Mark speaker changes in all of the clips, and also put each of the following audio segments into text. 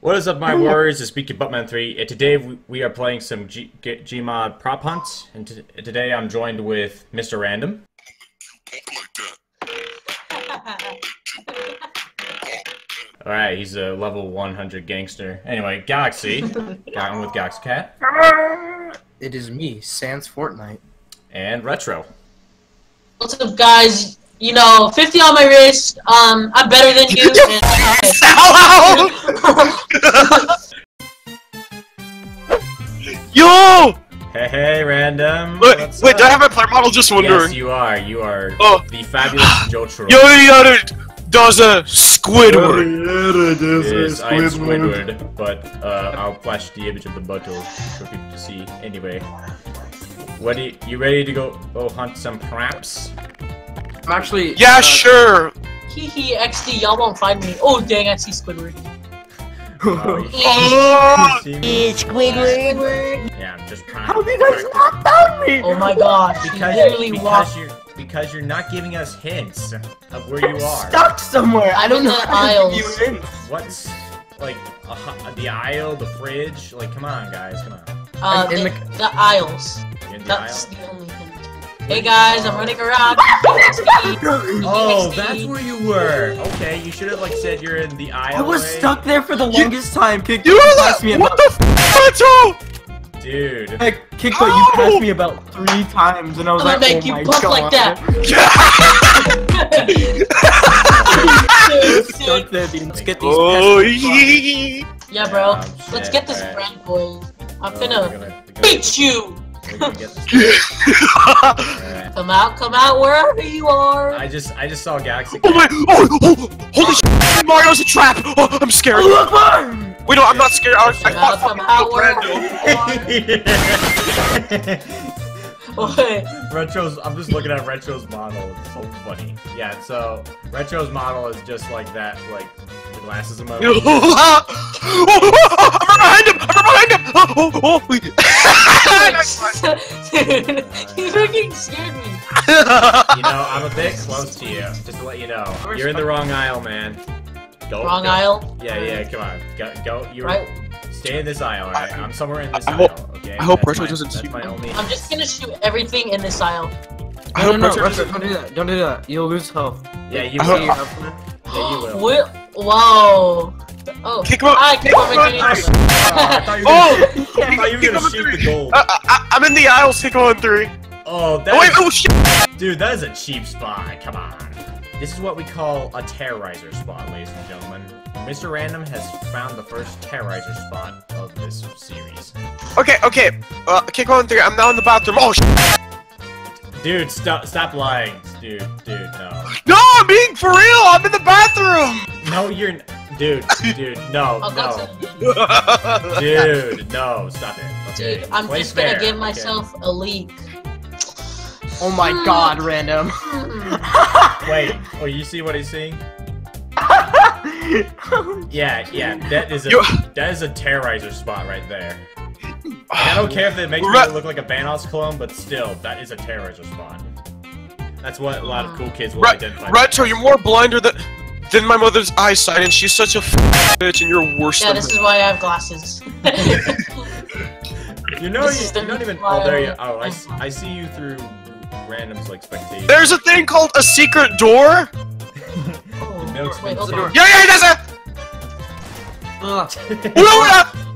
Speaker 1: What is up, my warriors? It's Beaky Buttman 3, and today we- we are playing some G- G- Gmod prop hunts, and t- uh, today I'm joined with Mr. Random. Alright, he's a level 100 gangster. Anyway, Galaxy. Got him with Galaxy Cat.
Speaker 2: It is me, Sans Fortnite.
Speaker 1: And Retro.
Speaker 3: What's up, guys? You know, 50 on my wrist. Um, I'm better than you. and,
Speaker 4: Yo!
Speaker 1: Hey, hey, Random.
Speaker 4: Wait,
Speaker 1: What's
Speaker 4: wait, do I have my player model? Just wondering.
Speaker 1: Yes,
Speaker 4: wondering.
Speaker 1: you are. You are
Speaker 4: Oh.
Speaker 1: the fabulous Jotaro.
Speaker 4: Yo, the other does a Squidward.
Speaker 1: Yes, I am Squidward, but uh, I'll flash the image of the bottle for people to see. Anyway, what do you, you ready to go go hunt some craps?
Speaker 2: I'm actually.
Speaker 4: Yeah,
Speaker 2: uh,
Speaker 4: sure.
Speaker 3: hee hee, XD, y'all won't find me. Oh, dang, I see Squidward.
Speaker 1: Oh, you
Speaker 4: Oh,
Speaker 1: see me?
Speaker 3: Squidward.
Speaker 1: Yeah, I'm just trying.
Speaker 2: How have you guys not found me?
Speaker 3: Oh my gosh, he
Speaker 1: Because,
Speaker 3: literally
Speaker 1: because you're because you're not giving us hints of where you are.
Speaker 2: stuck somewhere. I don't know
Speaker 3: the
Speaker 2: how to give
Speaker 3: aisles.
Speaker 2: you hints.
Speaker 1: What's like a, hu- the aisle, the fridge? Like, come on, guys, come on.
Speaker 3: Uh,
Speaker 2: in
Speaker 3: the,
Speaker 2: the-
Speaker 3: the aisles.
Speaker 1: In the
Speaker 3: That's
Speaker 1: aisle.
Speaker 3: the only hint. Hey guys, I'm running around.
Speaker 1: Oh, that's where you were. Okay, you should have like said you're in the aisle.
Speaker 2: I was stuck there for the longest time. Kick,
Speaker 4: you
Speaker 2: you
Speaker 4: were
Speaker 2: passed me
Speaker 4: like, what
Speaker 2: about.
Speaker 4: the f***,
Speaker 1: dude.
Speaker 2: Heck, Kick, but you passed me about three times, and I was
Speaker 3: I'm
Speaker 2: like,
Speaker 3: make
Speaker 2: oh
Speaker 3: you
Speaker 2: my
Speaker 3: puff
Speaker 2: god.
Speaker 3: like that.
Speaker 2: Stuck there, dude. Let's get these.
Speaker 4: Oh, yeah.
Speaker 3: yeah, bro.
Speaker 1: Um,
Speaker 3: Let's get this
Speaker 1: alright.
Speaker 3: brand, boys. I'm
Speaker 1: Oh,
Speaker 3: finna
Speaker 1: gonna- gonna-
Speaker 3: beat you.
Speaker 1: We're gonna get this- Alright.
Speaker 3: Come out, come out, wherever you are.
Speaker 1: I just I just saw Galaxy.
Speaker 4: Oh, my! Oh, oh, holy shit. Mario's a trap. Oh, I'm scared.
Speaker 2: Cat.
Speaker 4: Wait, no, I'm not scared. I, I
Speaker 3: Come
Speaker 4: thought
Speaker 3: out, come
Speaker 4: fucking
Speaker 3: out,
Speaker 4: Brando.
Speaker 3: wherever you are. Wait,
Speaker 1: Retro's. I'm just looking at Retro's model. It's so funny. Yeah. So Retro's model is just like that, like the glasses emoji.
Speaker 4: Oh, oh, oh, I'm behind him! I'm behind him! Oh, oh, oh.
Speaker 3: Dude, you freaking scared me.
Speaker 1: You know, I'm a bit close to you. Just to let you know, you're in the wrong aisle, man. Go.
Speaker 3: Wrong
Speaker 1: go.
Speaker 3: aisle.
Speaker 1: Yeah, yeah. Come on. Go. Go. You
Speaker 3: Right.
Speaker 1: stay in this aisle. Right. I'm somewhere in this
Speaker 4: I
Speaker 1: aisle. okay.
Speaker 4: I hope
Speaker 1: That's
Speaker 4: doesn't see
Speaker 1: my only.
Speaker 3: I'm just gonna shoot everything in this aisle.
Speaker 4: I hope
Speaker 2: no, no,
Speaker 4: doesn't-
Speaker 2: don't do that. Don't do that. You'll lose health.
Speaker 1: Yeah, you
Speaker 4: I
Speaker 1: will.
Speaker 4: hope-
Speaker 1: Yeah, you will.
Speaker 3: Wi- Whoa. Oh.
Speaker 4: Kick him out.
Speaker 3: Hi, kick
Speaker 4: Kick
Speaker 3: him
Speaker 4: him
Speaker 3: out.
Speaker 4: out.
Speaker 1: I thought you were
Speaker 4: Oh!
Speaker 1: gonna, I thought you were
Speaker 4: Kick
Speaker 1: gonna
Speaker 4: him
Speaker 1: shoot
Speaker 4: three.
Speaker 1: the gold.
Speaker 4: Uh, I, I'm in the aisles. Kick him on three.
Speaker 1: Oh, that
Speaker 4: Oh, wait,
Speaker 1: is-
Speaker 4: oh, shit!
Speaker 1: dude, that is a cheap spot. Come on. This is what we call a terrorizer spot, ladies and gentlemen. Mr. Random has found the first terrorizer spot of this series.
Speaker 4: Okay, okay. Uh, kick on three. I'm now in the bathroom. Oh, shit.
Speaker 1: Dude, stop, stop lying, dude, dude, no,
Speaker 4: No, I'm being for real. I'm in the bathroom.
Speaker 1: no, you're, n- dude, dude, no,
Speaker 3: I'll
Speaker 1: no, dude, no, stop it. Okay,
Speaker 3: Dude, I'm
Speaker 1: play
Speaker 3: just gonna
Speaker 1: fair,
Speaker 3: give
Speaker 1: okay?
Speaker 3: myself a leak.
Speaker 2: Oh my god, mm. random.
Speaker 1: Wait, oh, you see what he's seeing? Yeah, yeah, that is a
Speaker 4: You-
Speaker 1: that is a terrorizer spot right there. I don't care if it makes
Speaker 4: Re-
Speaker 1: me look like a Vanoss clone, but still, that is a terrorizer spot. That's what a lot of mm. cool kids will
Speaker 4: Re-
Speaker 1: identify.
Speaker 4: Retro, you're more blinder than than my mother's eyesight, and she's such a f- bitch, and you're worse
Speaker 3: Yeah,
Speaker 4: than
Speaker 3: this
Speaker 4: her.
Speaker 3: is why I have glasses.
Speaker 1: You know,
Speaker 3: This
Speaker 1: you, are not even. Oh, there you. Oh, I,
Speaker 3: them.
Speaker 1: s- I see you through randoms like spectators.
Speaker 4: There's a thing called a secret door.
Speaker 3: Oh,
Speaker 1: milk's
Speaker 3: wait,
Speaker 1: been
Speaker 3: hold
Speaker 4: Yeah, yeah, there's a.
Speaker 2: Ugh.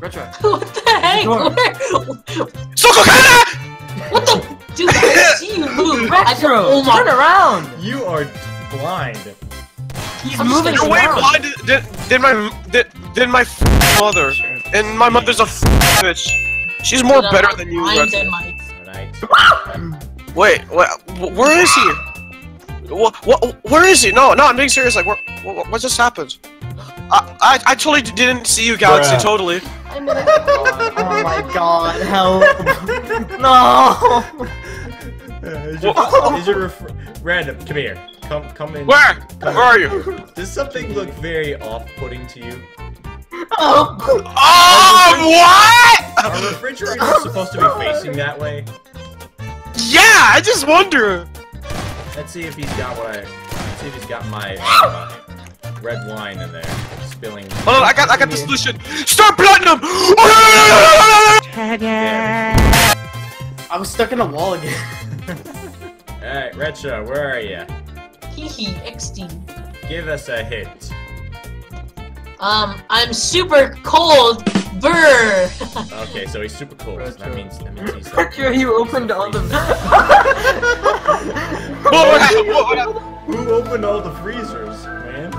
Speaker 2: Retro.
Speaker 3: what the heck?
Speaker 2: Door.
Speaker 3: Where-
Speaker 4: Sokokana!
Speaker 3: What the? Dude, I see you move.
Speaker 2: Retro,
Speaker 3: oh my
Speaker 2: turn around.
Speaker 1: You are blind.
Speaker 2: He's
Speaker 3: I'm
Speaker 2: moving
Speaker 3: gonna
Speaker 4: You're way
Speaker 2: around.
Speaker 4: blind than, than my than, than my f- mother, and my mother's a f- bitch. She's more
Speaker 3: Dude, I'm
Speaker 4: better than you.
Speaker 3: blind
Speaker 4: Retro.
Speaker 3: than Mike.
Speaker 4: Wait, wait, wh- where is he? What, what, where is he? No, no, I'm being serious. Like, what, what, what just happened? I, I, I totally didn't see you, Galaxy.
Speaker 1: Bruh.
Speaker 4: Totally.
Speaker 3: I'm gonna
Speaker 2: Oh my god, help. no.
Speaker 1: Is your, is your ref- random? Come here. Come, come in.
Speaker 4: Where?
Speaker 1: Come
Speaker 4: Where are you?
Speaker 1: Does something look very off-putting to you?
Speaker 2: Oh.
Speaker 4: Oh, what?
Speaker 1: Are refrigerators supposed to be facing that way?
Speaker 4: Yeah, I just wonder.
Speaker 1: Let's see if he's got what I. Let's see if he's got my uh, red wine in there. spilling.
Speaker 4: Hold on, I got I got the solution. Start platinum.
Speaker 2: I was stuck in a wall again.
Speaker 1: Alright, Retro, where are you?
Speaker 3: Hehe, XD.
Speaker 1: Give us a hint.
Speaker 3: Um, I'm super cold. Brr.
Speaker 1: Okay, so he's super cool. So that means that means he's.
Speaker 2: Retro, you opened all the.
Speaker 4: What? What happened?
Speaker 1: Who opened all the freezers, man?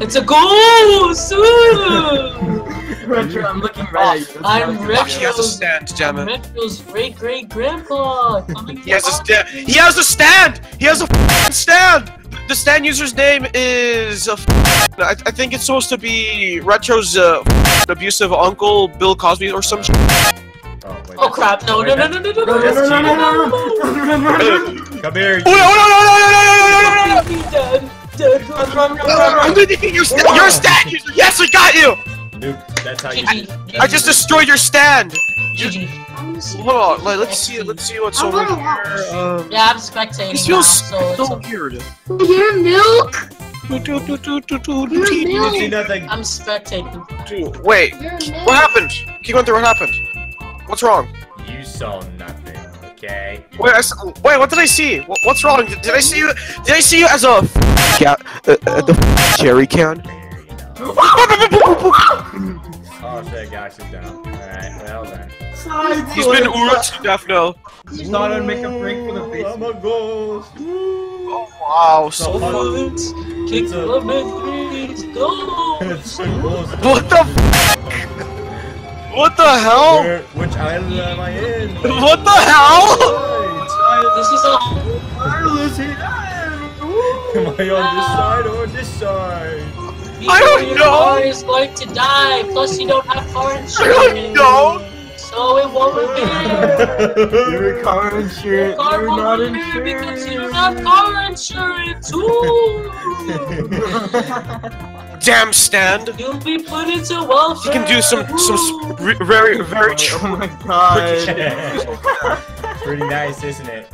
Speaker 3: It's a ghost. Ooh.
Speaker 2: Retro, I'm looking right at you.
Speaker 3: I'm
Speaker 4: Fuck, he has a stand, damn
Speaker 3: Retro's great great grandpa. coming
Speaker 4: He has a stand. He has a stand. He has a f***ing stand. The stand user's name is. Uh, f- I, I think it's supposed to be Retro's uh, abusive uncle, Bill Cosby, or some. shit.
Speaker 1: Oh, wait.
Speaker 3: Oh crap! No no no no no no
Speaker 2: No,
Speaker 3: no
Speaker 2: no, no, no,
Speaker 3: no
Speaker 2: no, no, no.
Speaker 1: Come here.
Speaker 4: Oh no! Oh no! No! No! No! No! No! No!
Speaker 3: Be dead. Dead. Run run run run
Speaker 4: I'm
Speaker 3: run.
Speaker 4: thinking your stand. Your stand. Yes, I got you.
Speaker 1: Dude, that's how you.
Speaker 3: GG.
Speaker 4: I just destroyed your stand.
Speaker 3: GG.
Speaker 4: Hold on. Like, let's see. Let's see what's over here. Um,
Speaker 3: Yeah, I'm spectating
Speaker 4: this
Speaker 3: now,
Speaker 4: feels
Speaker 3: so it's
Speaker 4: so
Speaker 3: okay.
Speaker 4: weird.
Speaker 5: Your milk.
Speaker 1: You see nothing.
Speaker 3: I'm spectating.
Speaker 4: Dude, Wait.
Speaker 5: Your milk.
Speaker 4: What happened? Keep going through. What happened? What's wrong?
Speaker 1: You saw nothing, okay?
Speaker 4: Wait, I s wait, what did I see? Wh- What's wrong? Did, did I see you? Did I see you as a yeah, uh, uh, the cherry can?
Speaker 1: There you know. Oh shit, Gox is down. Alright, well then.
Speaker 4: He's been Uruk to death now.
Speaker 2: Just thought I'd make a break for the
Speaker 1: Ooh,
Speaker 2: face.
Speaker 1: I'm a ghost.
Speaker 4: Oh wow, so
Speaker 1: So
Speaker 4: fun.
Speaker 3: Kick
Speaker 1: It's a-
Speaker 3: the threes, go!
Speaker 1: It's a ghost.
Speaker 4: What the? F what the hell?
Speaker 1: Where, which island am I in?
Speaker 4: What the hell?
Speaker 1: Right.
Speaker 3: This is a
Speaker 1: Am I on this side or this side?
Speaker 4: I don't
Speaker 3: your
Speaker 4: know.
Speaker 3: car is going to die. Plus, you don't have car insurance.
Speaker 4: I don't know.
Speaker 3: So it won't repair.
Speaker 2: Your car insurance.
Speaker 3: Car
Speaker 2: You're
Speaker 3: won't
Speaker 2: not
Speaker 3: repair because you don't
Speaker 2: insured.
Speaker 3: have car insurance. Ooh.
Speaker 4: Damn stand.
Speaker 3: You'll be put into welfare.
Speaker 4: He can do some some
Speaker 3: Ooh.
Speaker 4: s- very very oh tr-
Speaker 2: Oh my god.
Speaker 1: Pretty nice, isn't it?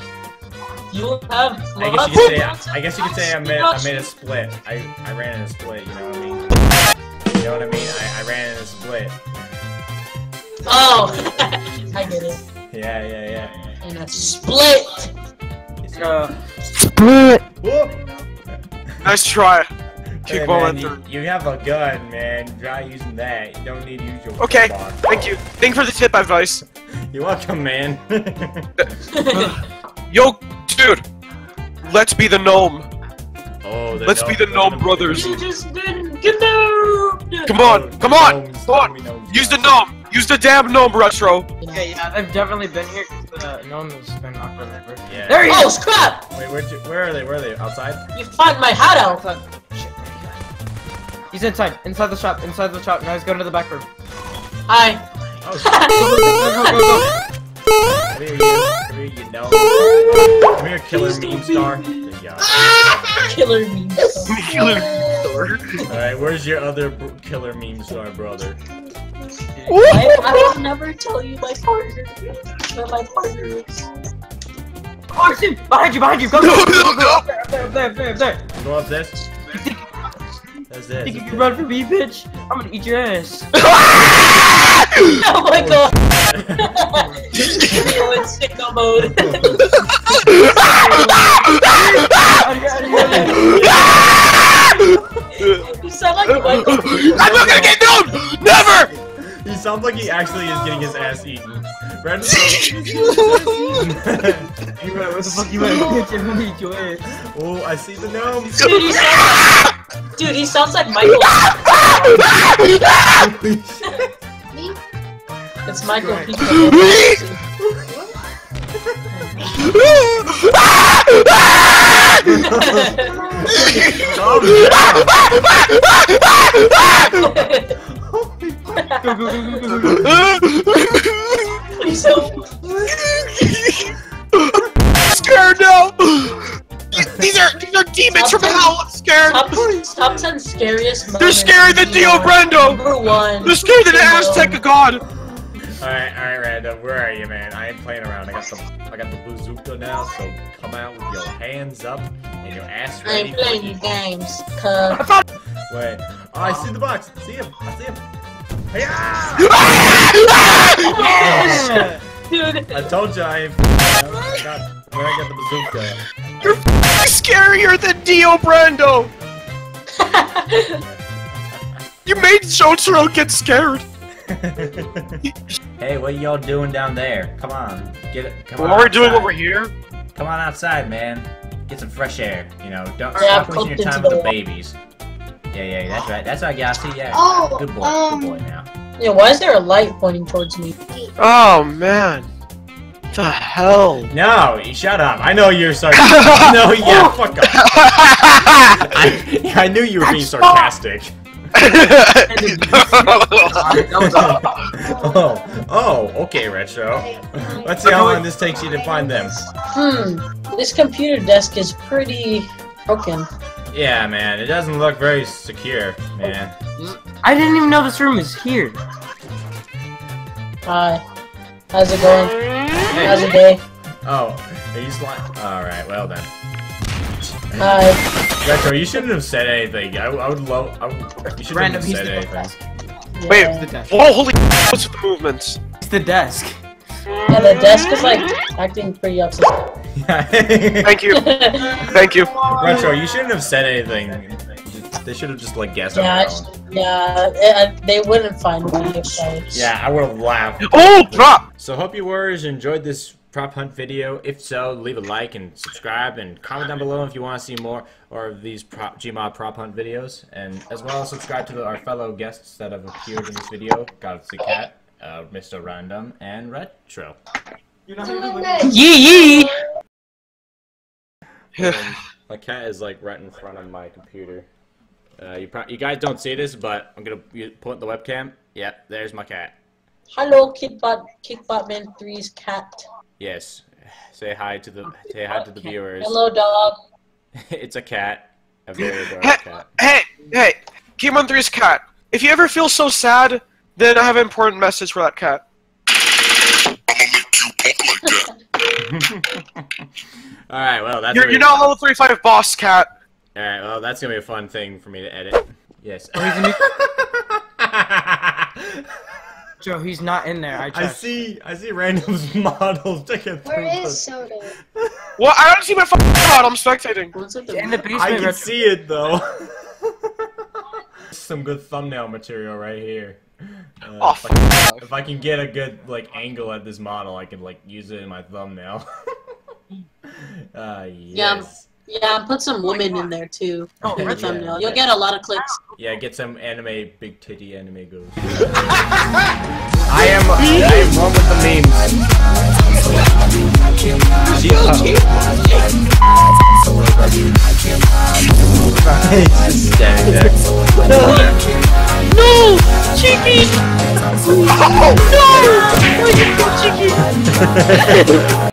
Speaker 3: You'll have.
Speaker 1: I guess you could say I guess you could say I made I made a split. I I ran in a split. You know what I mean? You know what I mean? I, I ran in a split.
Speaker 3: Oh, I get it.
Speaker 1: Yeah, yeah, yeah.
Speaker 3: And a split.
Speaker 1: It's-
Speaker 2: uh, Uh,
Speaker 1: Whoop!
Speaker 4: nice try.
Speaker 1: Hey,
Speaker 4: Keep
Speaker 1: man,
Speaker 4: going
Speaker 1: you, you have a gun, man. Try using that. You don't need to use your
Speaker 4: Okay,
Speaker 1: crowbar.
Speaker 4: thank you. Thank you for the tip advice.
Speaker 1: You're welcome, man.
Speaker 4: Yo, dude. Let's be the gnome.
Speaker 1: oh, the
Speaker 4: Let's be the gnome brothers.
Speaker 3: You just didn't get there.
Speaker 4: Come on, come on, come on. Use the gnome. Use the damn gnome retro.
Speaker 2: okay, yeah, they've definitely been here because the gnome has been knocked over.
Speaker 1: Yeah.
Speaker 2: There he
Speaker 3: Oh
Speaker 2: is!
Speaker 3: crap!
Speaker 1: Wait, where'd where are they? Where are they? Outside?
Speaker 3: You find my hideout.
Speaker 2: Outside. Shit, where he at? He's inside, inside the shop, inside the shop. Now he's going to the back room.
Speaker 3: Hi.
Speaker 1: Oh,
Speaker 2: Go, go, go, go.
Speaker 1: come here, you. Come here, you know. Come here, killer meme star. There you go. Ah!
Speaker 3: Killer me.
Speaker 1: Alright, where's your other br- killer meme star brother?
Speaker 3: I, I will never tell you my partner. Where my partner is.
Speaker 2: Oh shit! Behind you, behind you! Go, go, go, go, go! Up there, up there, up there, up there, up there!
Speaker 1: You go up this?
Speaker 2: You think,
Speaker 1: That's this.
Speaker 2: think you can run from me, bitch? I'm gonna eat your ass.
Speaker 3: Oh my god. You're in sicko mode. You sound like Michael.
Speaker 4: I'm not gonna get gnome. Never.
Speaker 1: He sounds like he actually is getting his ass eaten. Brandon,
Speaker 2: You right, where the fuck you at? Bitch, I'm gonna eat your ass.
Speaker 1: oh, I see the gnome.
Speaker 3: Dude, he sounds, dude, he sounds like Michael.
Speaker 5: Me?
Speaker 3: It's Michael Pico.
Speaker 2: Go, go, go, go, go, go, go.
Speaker 3: Please help.
Speaker 4: scared now. These are these are demons from hell. I'm scared.
Speaker 3: Top, top 10 scariest
Speaker 4: They're
Speaker 3: moments
Speaker 4: scarier than
Speaker 3: in
Speaker 4: Dio
Speaker 3: your-
Speaker 4: Brando.
Speaker 3: Number one.
Speaker 4: They're scared than Aztec god.
Speaker 1: Alright, alright, Random, where are you, man? I ain't playing around. I got the I got the bazooka now, so come out with your hands up and your ass ready.
Speaker 3: I
Speaker 1: ready.
Speaker 3: ain't playing you games, cuz.
Speaker 1: Wait. Oh, I see the box. See him. I see him. Ah! Ah! Hiya!
Speaker 3: Dude,
Speaker 1: I told you I ain't. I got, when I got the bazooka.
Speaker 4: You're scarier than Dio Brando! You made Jotaro get scared!
Speaker 1: hey, what y'all doing down there? Come on, get it. Come on.
Speaker 4: What are we're doing
Speaker 1: outside.
Speaker 4: over here?
Speaker 1: Come on outside, man. Get some fresh air. You know, don't
Speaker 3: Yeah,
Speaker 1: stop wasting your time
Speaker 3: into
Speaker 1: with the
Speaker 3: the-
Speaker 1: babies. Yeah, yeah, that's right. That's right, Yassi. Yeah.
Speaker 5: Oh,
Speaker 1: good boy.
Speaker 5: um,
Speaker 1: good boy now.
Speaker 3: Yeah, why is there a light pointing towards me?
Speaker 4: Oh man. The hell?
Speaker 1: No, you shut up. I know you're sarcastic. no, yeah, fuck up. I, I knew you were being sarcastic. oh, oh, okay, Retro. Let's see how long this takes you to find them.
Speaker 3: Hmm, this computer desk is pretty broken.
Speaker 1: Yeah, man, it doesn't look very secure, man.
Speaker 2: I didn't even know this room is here.
Speaker 3: Hi. How's it going? How's your day?
Speaker 1: Oh, are you slime? Alright, well then.
Speaker 3: Hi.
Speaker 1: Retro, you shouldn't have said anything. I, I would love. I would, you shouldn't
Speaker 2: Random,
Speaker 1: have said anything.
Speaker 2: desk.
Speaker 4: Wait.
Speaker 2: The desk.
Speaker 4: Oh, holy what's with the movements?
Speaker 2: It's the desk.
Speaker 3: Yeah, the desk is like acting pretty upset.
Speaker 4: Thank you. Thank you.
Speaker 1: Retro, you shouldn't have said anything. They should have just like guessed
Speaker 3: Yeah, I
Speaker 1: their
Speaker 3: just-
Speaker 1: own.
Speaker 3: yeah, eh, they wouldn't find me if
Speaker 1: Yeah, I would have laughed.
Speaker 4: Oh, drop!
Speaker 1: So hope you warriors enjoyed this prop hunt video. If so, leave a like and subscribe and comment down below if you want to see more or of these prop, Gmod prop hunt videos. And as well, subscribe to the, our fellow guests that have appeared in this video. Galaxy Cat, uh, Mr. Random, and Retro.
Speaker 2: Yee yee!
Speaker 1: My cat is like right in front of my computer. Uh, you, pro- you guys don't see this, but I'm gonna you point the webcam. Yep, there's my cat.
Speaker 3: Hello, Kickbot Kickbuttman 3's cat.
Speaker 1: Yes, say hi to the say hi to the viewers.
Speaker 3: Hello, dog.
Speaker 1: it's a cat, a very adorable
Speaker 4: Hey,
Speaker 1: cat.
Speaker 4: hey, hey, Game on 3's cat. If you ever feel so sad, then I have an important message for that cat.
Speaker 1: All right, well that's
Speaker 4: You're,
Speaker 1: gonna
Speaker 4: you're
Speaker 1: be-
Speaker 4: now level 35 boss cat.
Speaker 1: All right, well that's gonna be a fun thing for me to edit. Yes.
Speaker 2: Oh, he's a Joe, he's not in there. I
Speaker 1: I see. I see random's models taking
Speaker 5: Where
Speaker 1: photos.
Speaker 5: is Soda?
Speaker 4: What? I don't see my fucking god. I'm spectating.
Speaker 3: What's
Speaker 2: in the
Speaker 3: the
Speaker 2: basement.
Speaker 1: I can
Speaker 2: Retro.
Speaker 1: see it though. Some good thumbnail material right here. Uh,
Speaker 4: Oh,
Speaker 1: if, I can, if I can get a good like angle at this model, I can like use it in my thumbnail. uh, yes.
Speaker 3: Yeah, put some women in there too.
Speaker 2: Oh,
Speaker 3: in the
Speaker 2: really?
Speaker 3: thumbnail. You'll get a lot of clicks.
Speaker 1: Yeah, get some anime, big titty anime goes. I am, I am one with the memes. She's just standing.
Speaker 3: No, chicken.
Speaker 4: Oh!
Speaker 3: No, why you go chicken?